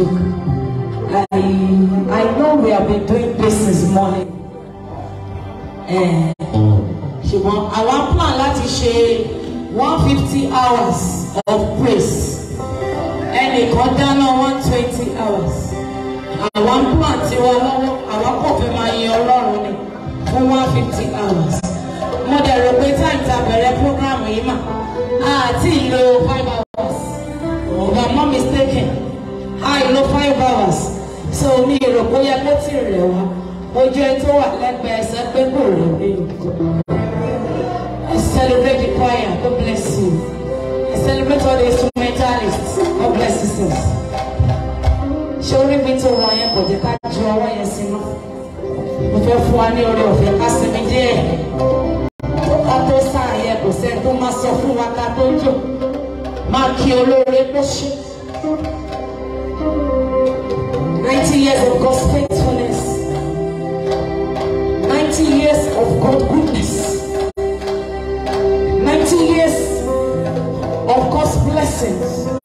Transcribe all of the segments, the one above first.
joke. I I know we have been doing this since morning. Eh, ṣùgbọ́n àwa plan láti ṣe one fifty hours of praise. and it Ẹnìkan dáná one twenty hours. Àwa ń plan tiwa lọ́wọ́, àwa kò fẹ́ máa yin Ọlọ́run ni fún one fifty hours. Mother dẹ̀ rò pé táìtà bẹ̀rẹ̀ program yìí mà, àti ìlò five hours. I love five hours so mi rò bóyá mo ti rẹ̀ wá mo jẹ́ ẹni tó wà lẹ́gbẹ̀ẹ́ ẹsẹ̀ pé kò rẹ̀ mí. I celebrate the choir God bless you I celebrate all the instrumentalists God bless you sir. ṣé orí mi tó wọ yẹn kò jẹ́ ká ju ọwọ́ yẹn sí mọ́ mo fẹ́ fún wa ní orí ọ̀fẹ́ ká sinmi díẹ̀ ká tó sáà yẹ kò sẹ́ni tó máa sọ fún wa ká tó jò máa kí olóore bó ṣe. 90 years of God's faithfulness. 90 years of God's goodness. 90 years of God's blessings.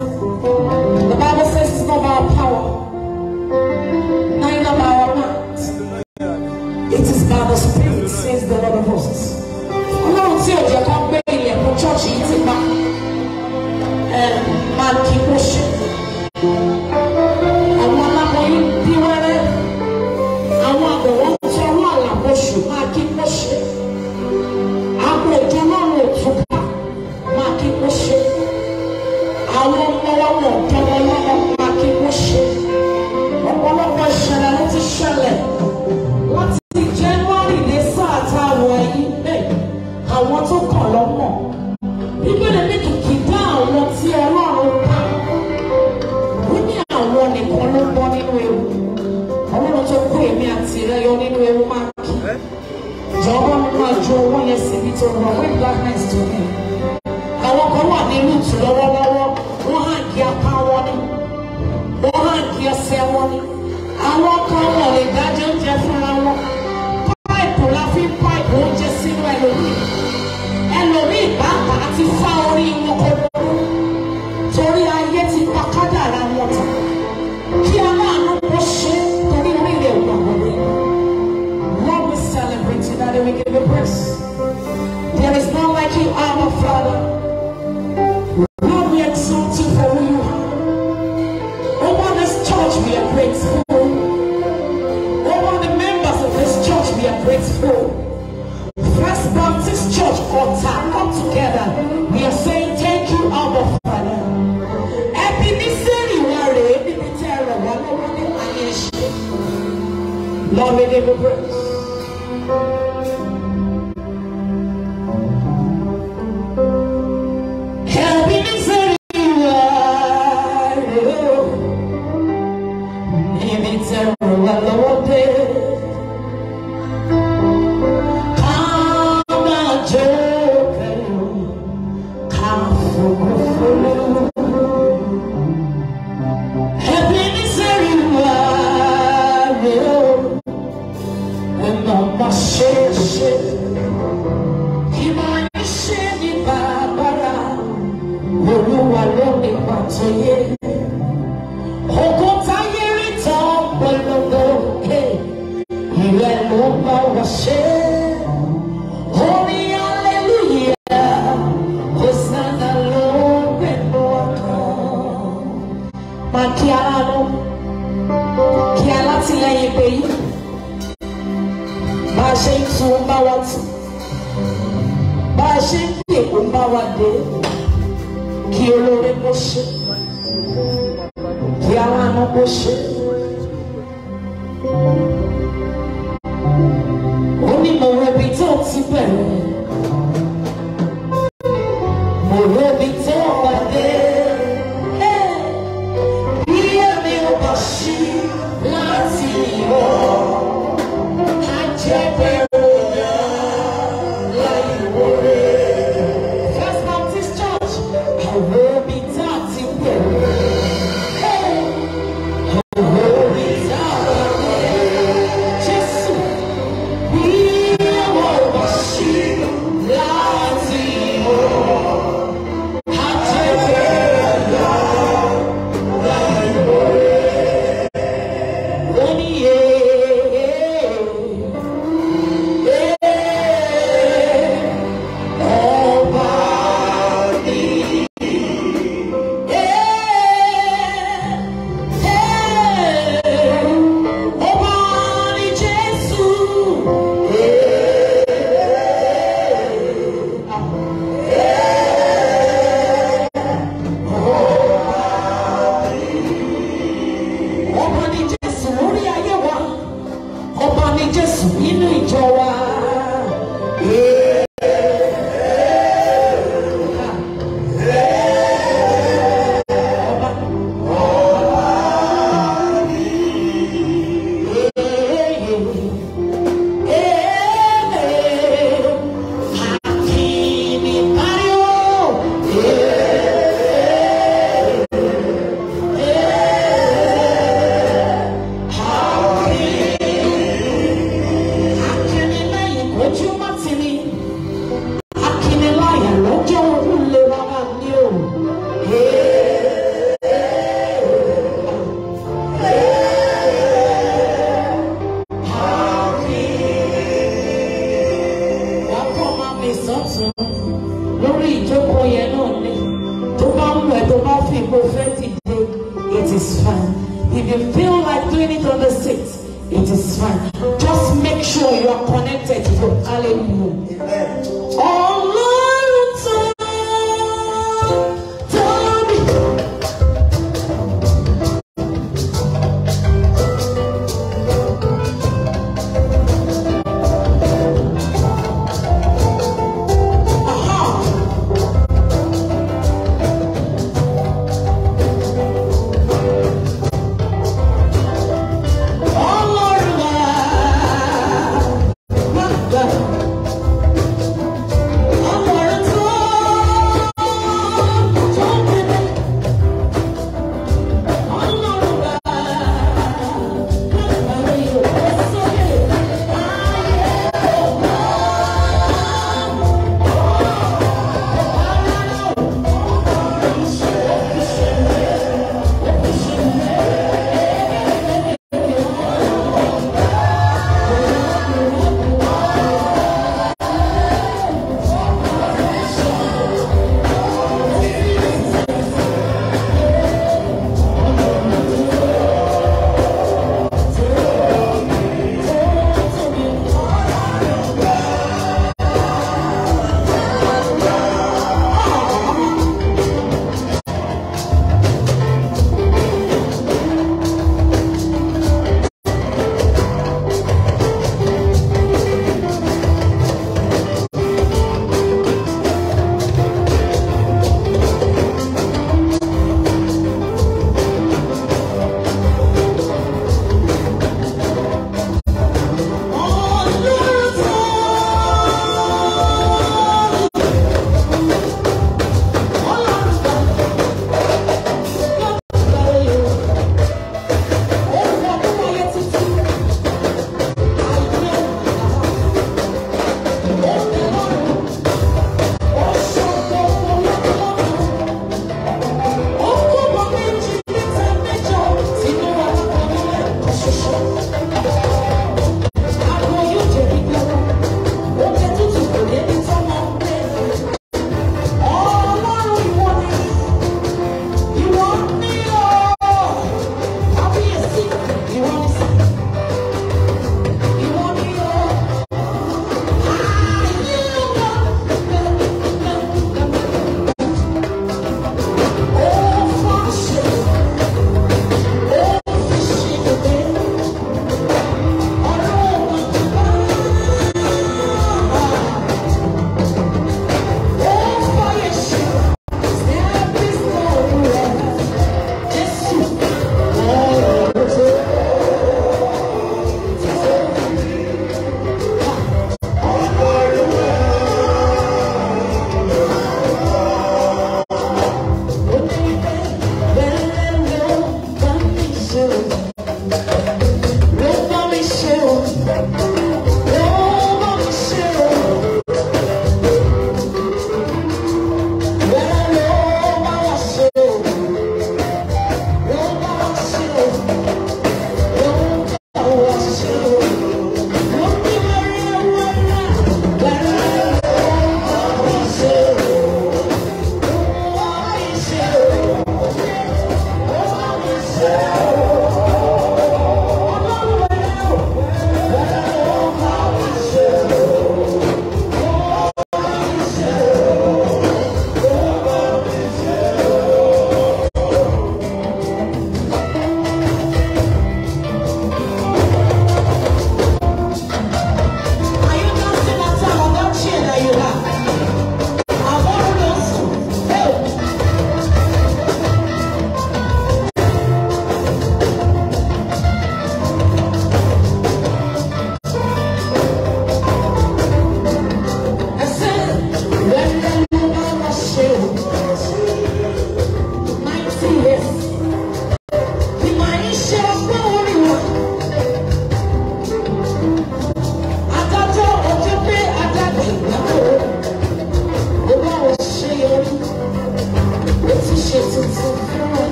para você.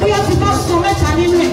bóyá ti bá sọ mẹ́ta nínú ẹ̀.